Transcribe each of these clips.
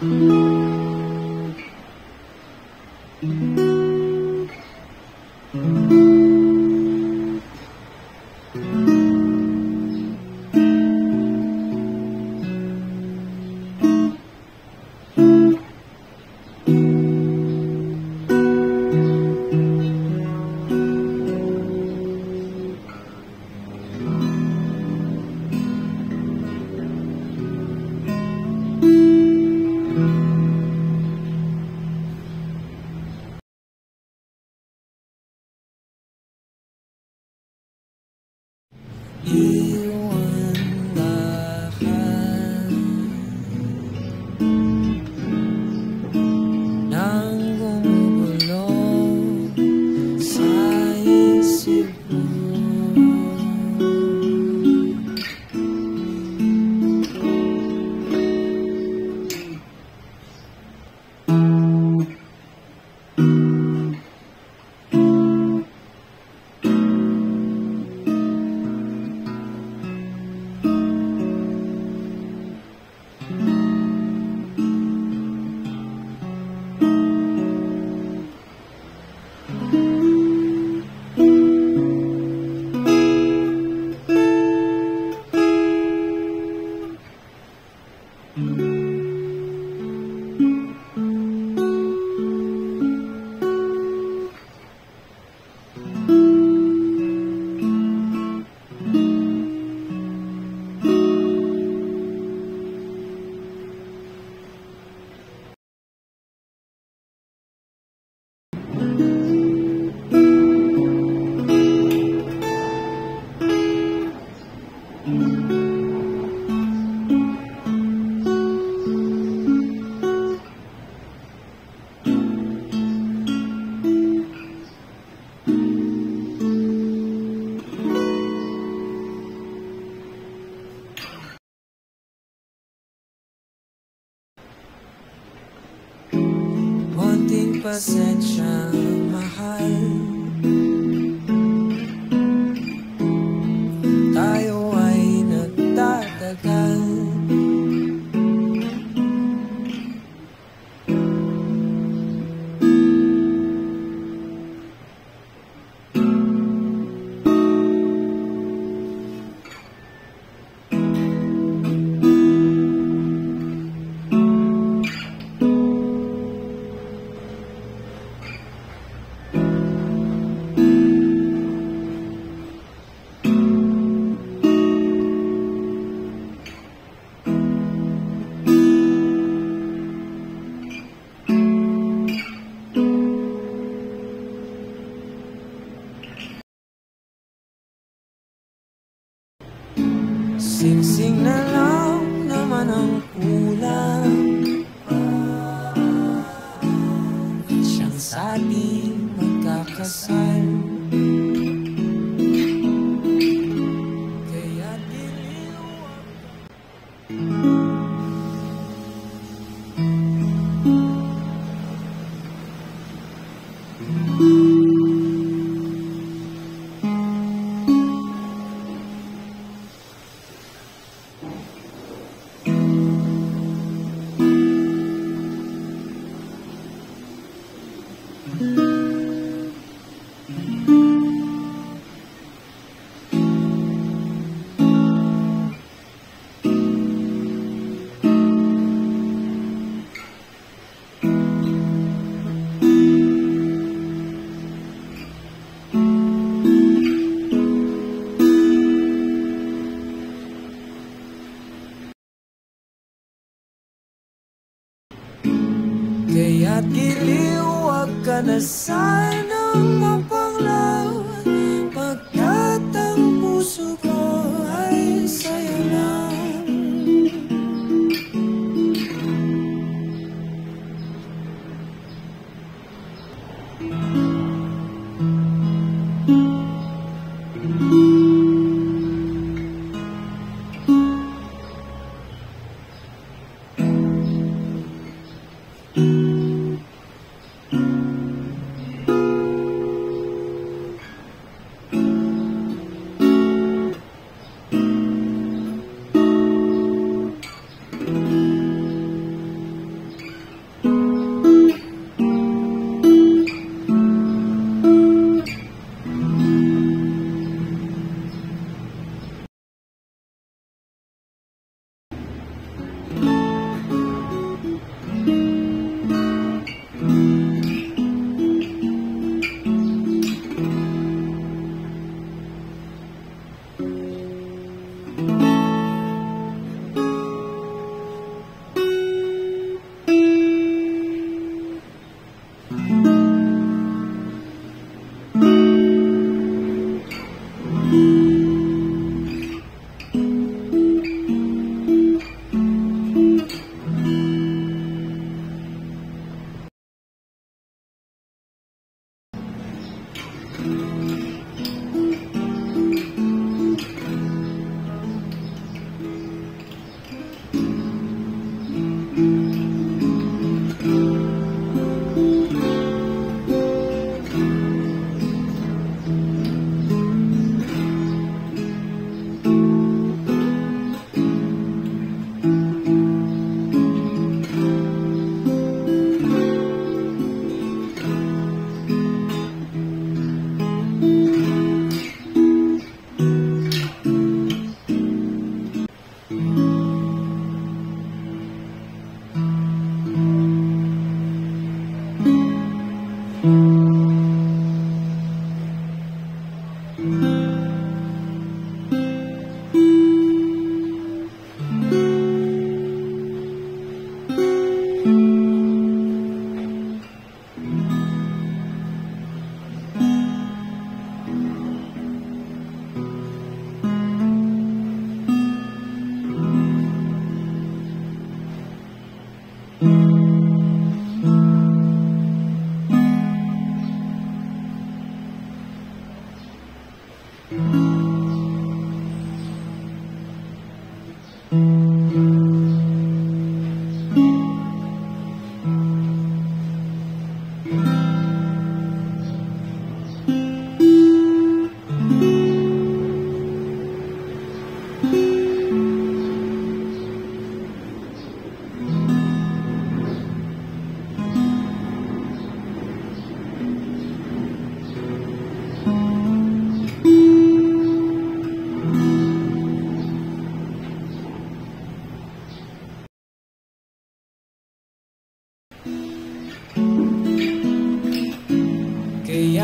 Thank you. you. 100% my mahal magkakasal Mm-hmm.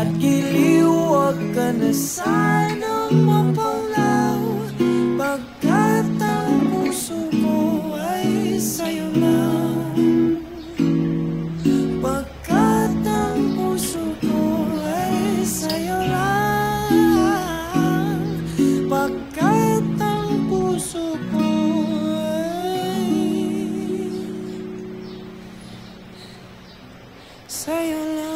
Kaya't giliw, wag ka na sana mapalaw Pagkat ang puso ko ay sa'yo lang Pagkat ang puso ko ay sa'yo lang Pagkat ang puso ko ay sa'yo lang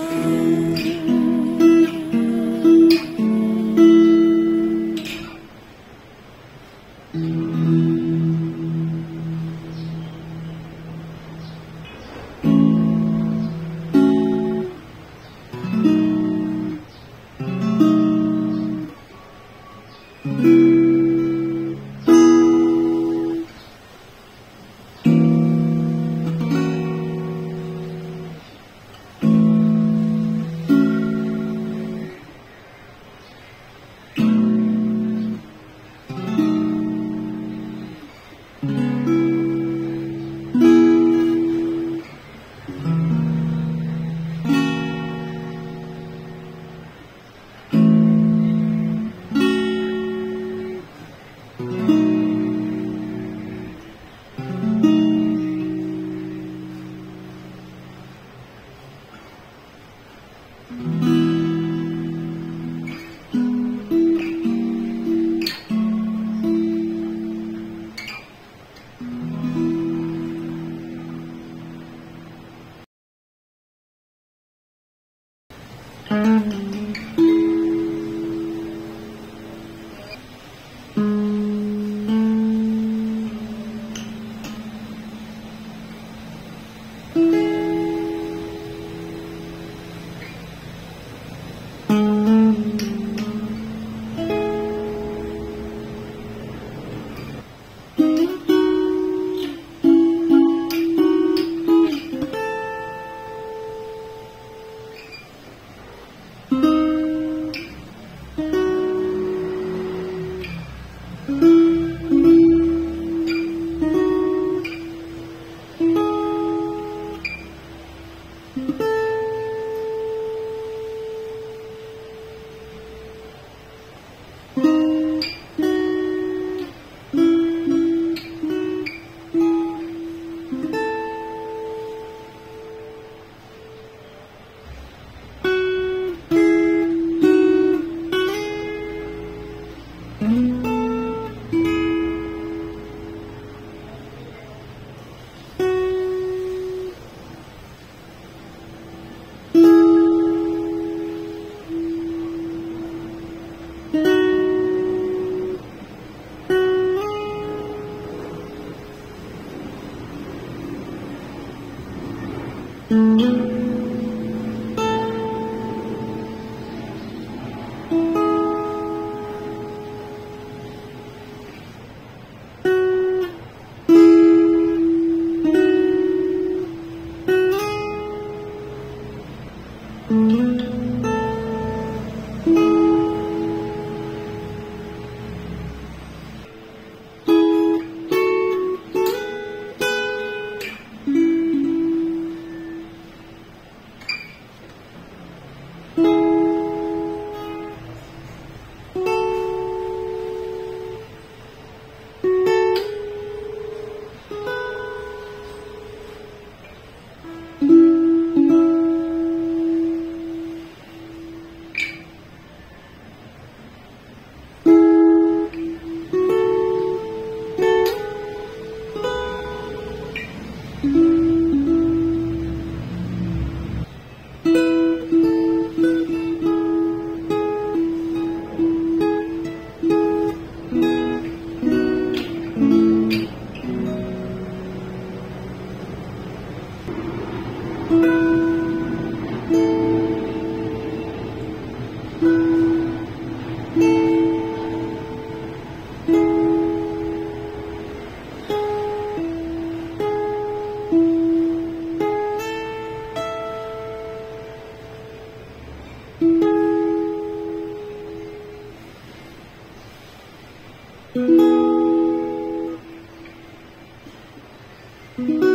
Mm-hmm.